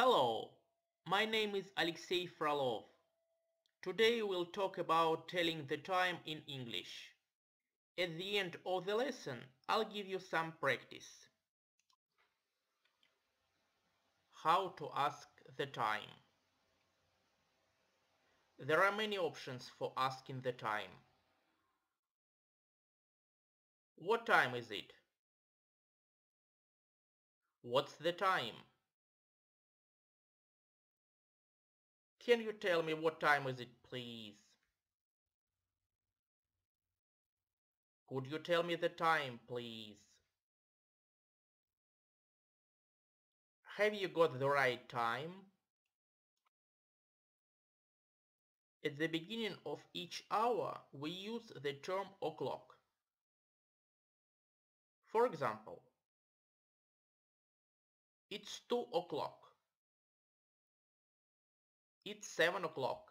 Hello, my name is Alexey Frolov. Today we'll talk about telling the time in English. At the end of the lesson, I'll give you some practice. How to ask the time. There are many options for asking the time. What time is it? What's the time? Can you tell me what time is it, please? Could you tell me the time, please? Have you got the right time? At the beginning of each hour, we use the term o'clock. For example, it's 2 o'clock. It's 7 o'clock.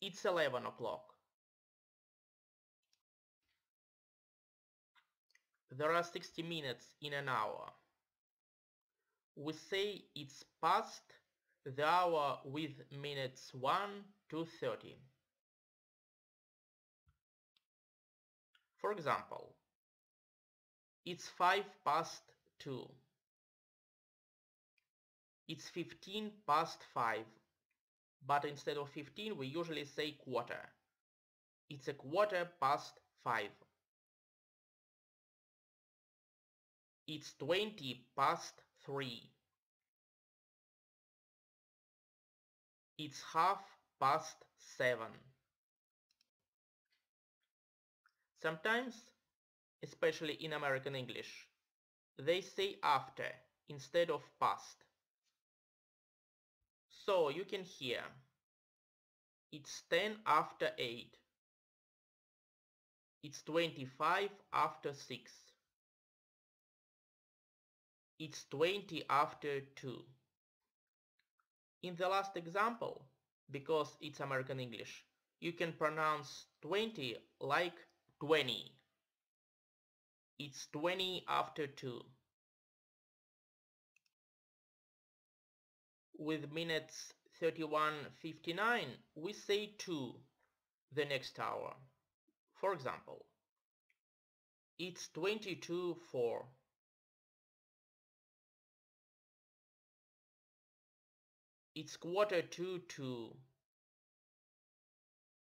It's 11 o'clock. There are 60 minutes in an hour. We say it's past the hour with minutes 1 to 30. For example, it's 5 past 2. It's 15 past 5, but instead of 15 we usually say quarter. It's a quarter past 5. It's 20 past 3. It's half past 7. Sometimes, especially in American English, they say after instead of past. So you can hear it's 10 after 8. It's 25 after 6. It's 20 after 2. In the last example, because it's American English, you can pronounce 20 like 20. It's 20 after 2. With minutes 31.59, we say 2 the next hour. For example, it's 22 4. It's quarter to 2.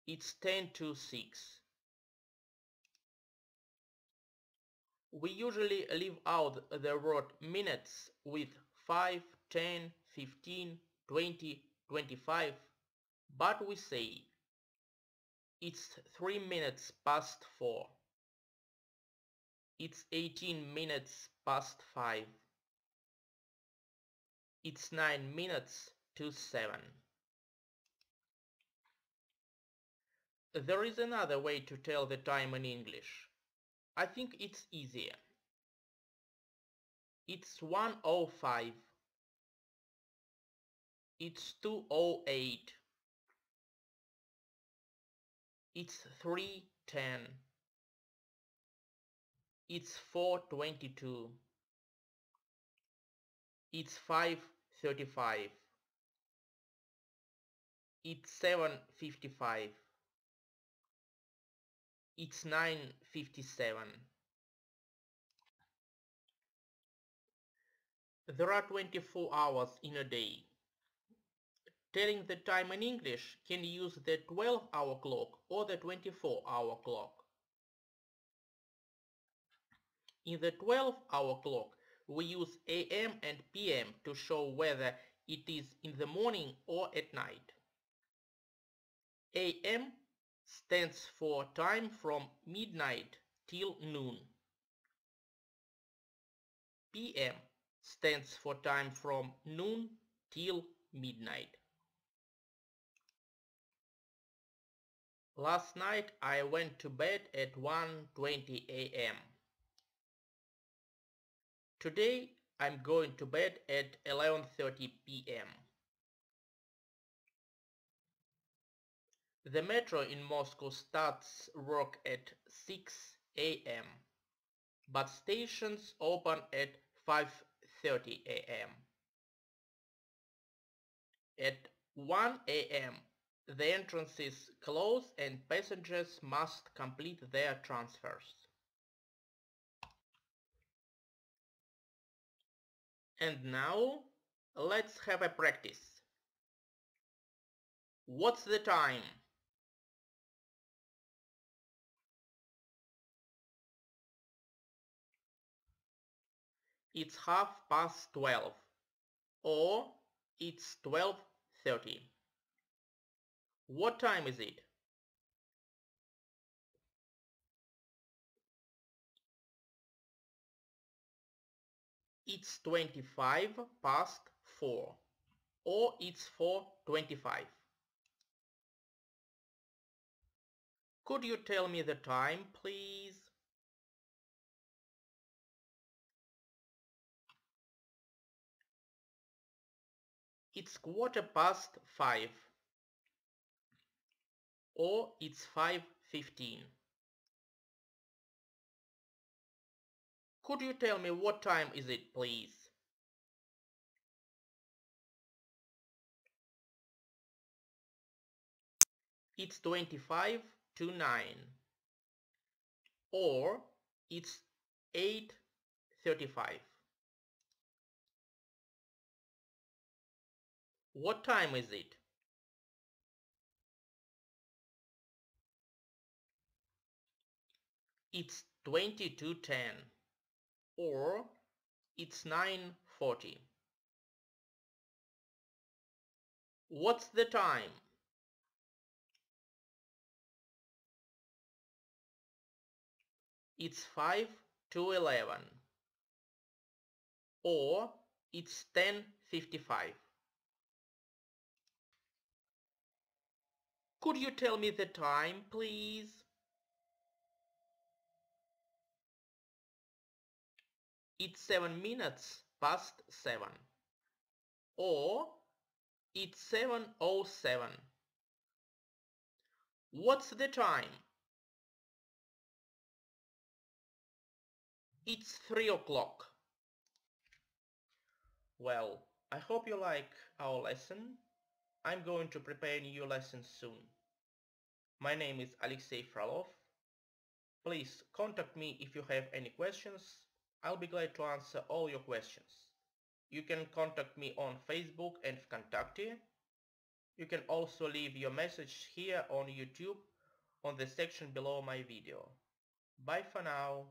It's 10 to 6. We usually leave out the word minutes with 5, 10, 15, 20, 25, but we say it's 3 minutes past 4. It's 18 minutes past 5. It's 9 minutes to 7. There is another way to tell the time in English. I think it's easier. It's 105. It's 208. It's 310. It's 422. It's 535. It's 755. It's 957. There are 24 hours in a day. Telling the time in English can use the 12 hour clock or the 24 hour clock. In the 12 hour clock we use AM and PM to show whether it is in the morning or at night. AM stands for time from midnight till noon. PM stands for time from noon till midnight. Last night I went to bed at 1.20 am. Today I'm going to bed at 11.30 pm. The metro in Moscow starts work at 6 am, but stations open at 5.30 am. At 1 am, the entrances close and passengers must complete their transfers. And now, let's have a practice. What's the time? It's half past 12 or it's 12.30. What time is it? It's 25 past 4 or it's 4.25. Could you tell me the time, please? It's quarter past 5 or it's 5.15. Could you tell me what time is it, please? It's 25 to 9 or it's 8.35. What time is it? It's 20 to 10 or it's 9.40. What's the time? It's 5 to 11 or it's 10.55. Could you tell me the time, please? It's 7 minutes past 7 or it's 7.07. What's the time? It's 3 o'clock. Well, I hope you like our lesson. I'm going to prepare new lessons soon. My name is Alexey Frolov. Please contact me if you have any questions. I'll be glad to answer all your questions. You can contact me on Facebook and Vkontakte. You can also leave your message here on YouTube on the section below my video. Bye for now.